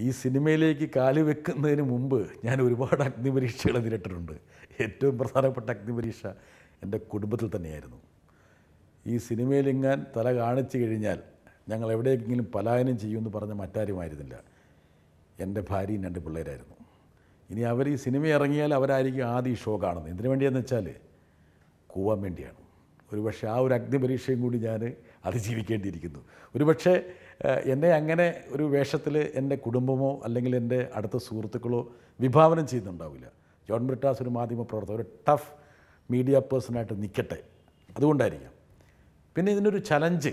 ഈ സിനിമയിലേക്ക് കാൽ വെക്കുന്നതിന് മുമ്പ് ഞാൻ ഒരുപാട് അഗ്നിപരീക്ഷകൾ നേരിട്ടിട്ടുണ്ട്. ഏറ്റവും പ്രധാനപ്പെട്ട അഗ്നിപരീക്ഷ എന്റെ കുടുംബത്തിൽ തന്നെയായിരുന്നു. ഈ സിനിമയിലെങ്ങാൻ തല കാണിച്ചു കഴിഞ്ഞാൽ ഞങ്ങൾ എവിടെയെങ്കിലും പലായനം ചെയ്യുമെന്ന് പറഞ്ഞ മറ്റാരുമായിരുന്നില്ല. എന്റെ ഭാര്യയും രണ്ട് പിള്ളേരായിരുന്നു. ഇനി അവർ ഈ സിനിമ ഇറങ്ങിയാൽ അവരായിരിക്കും ആദ്യം ഈ ഷോ കാണുന്നത്. എന്തിനു വേണ്ടിയാന്ന് വെച്ചാൽ കൂവാൻ വേണ്ടിയാണ്. ഒരുപക്ഷെ ആ ഒരു അഗ്നിപരീക്ഷയും കൂടി ഞാൻ അതിജീവിക്കേണ്ടിയിരിക്കുന്നു. ഒരുപക്ഷെ എന്നെ അങ്ങനെ ഒരു വേഷത്തിൽ എന്റെ കുടുംബമോ അല്ലെങ്കിൽ എന്റെ അടുത്ത സുഹൃത്തുക്കളോ വിഭാവനം ചെയ്യുന്നുണ്ടാവില്ല. ജോൺ ബ്രിട്ടാസ് ഒരു മാധ്യമ പ്രവർത്തകർ ഒരു ടഫ് മീഡിയ പേഴ്സണായിട്ട് നിൽക്കട്ടെ അതുകൊണ്ടായിരിക്കാം. പിന്നെ ഇതിനൊരു ചലഞ്ച്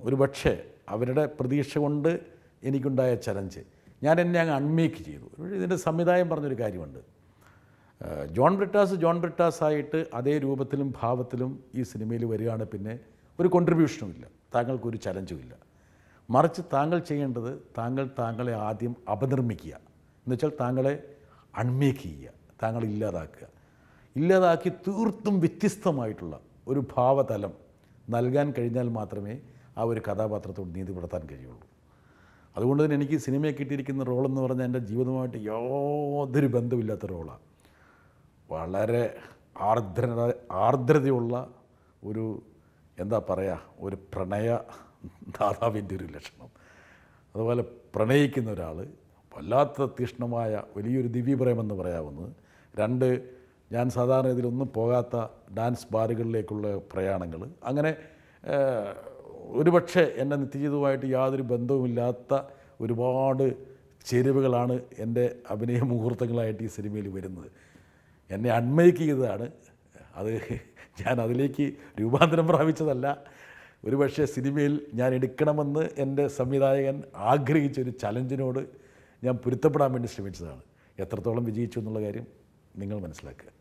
ഒരു പക്ഷേ അവരുടെ പ്രതീക്ഷ കൊണ്ട് എനിക്കുണ്ടായ ചലഞ്ച്. ഞാൻ എന്നെ അങ്ങ് അൺമേക്ക് ചെയ്തു. ഇതിന്റെ സംവിധായം പറഞ്ഞൊരു കാര്യമുണ്ട്. ജോൺ ബ്രിട്ടാസ് ജോൺ ബ്രിട്ടാസ് ആയിട്ട് അതേ രൂപത്തിലും ഭാവത്തിലും ഈ സിനിമയിൽ വരികയാണ്. പിന്നെ ഒരു കോൺട്രിബ്യൂഷനും ഇല്ല. താങ്കൾക്കൊരു ചലഞ്ചും ഇല്ല. മറിച്ച് താങ്കൾ ചെയ്യേണ്ടത് താങ്കൾ താങ്കളെ ആദ്യം അപനിർമ്മിക്കുക. എന്നുവെച്ചാൽ താങ്കളെ അൺമേക്ക് ചെയ്യുക. താങ്കളെ ഇല്ലാതാക്കുക. ഇല്ലാതാക്കി തീർത്തും വ്യത്യസ്തമായിട്ടുള്ള ഒരു ഭാവതലം നൽകാൻ കഴിഞ്ഞാൽ മാത്രമേ ആ ഒരു കഥാപാത്രത്തോട് നീതി പുലർത്താൻ കഴിയുള്ളൂ. അതുകൊണ്ട് തന്നെ എനിക്ക് സിനിമയെ കിട്ടിയിരിക്കുന്ന റോളെന്ന് പറഞ്ഞാൽ എന്റെ ജീവിതമായിട്ട് യാതൊരു ബന്ധമില്ലാത്ത റോളാണ് വളരെ ആർദ്ര ആർദ്രതയുള്ള ഒരു എന്താ പറയുക ഒരു പ്രണയ ദാതാവിന്റെ ഒരു ലക്ഷണം. അതുപോലെ പ്രണയിക്കുന്ന ഒരാൾ വല്ലാത്ത തീഷ്ണമായ വലിയൊരു ദിവ്യപ്രേമെന്ന് പറയാവുന്നത്. രണ്ട് ഞാൻ സാധാരണ ഇതിലൊന്നും പോകാത്ത ഡാൻസ് ബാറുകളിലേക്കുള്ള പ്രയാണങ്ങൾ അങ്ങനെ ഒരുപക്ഷെ എന്റെ നിത്യജീവിതവുമായിട്ട് യാതൊരു ബന്ധവുമില്ലാത്ത ഒരുപാട് ചേരുവകളാണ് എന്റെ അഭിനയ മുഹൂർത്തങ്ങളായിട്ട് ഈ സിനിമയിൽ വരുന്നത്. എന്നെ അൺമേക്ക് ചെയ്തതാണ്. അത് ഞാൻ അതിലേക്ക് രൂപാന്തരം പ്രാപിച്ചതല്ല. ഒരുപക്ഷെ സിനിമയിൽ ഞാൻ എടുക്കണമെന്ന് എന്റെ സംവിധായകൻ ആഗ്രഹിച്ചൊരു ചലഞ്ചിനോട് ഞാൻ പൊരുത്തപ്പെടാൻ വേണ്ടി ശ്രമിച്ചതാണ്. എത്രത്തോളം വിജയിച്ചു എന്നുള്ള കാര്യം നിങ്ങൾ മനസ്സിലാക്കുക.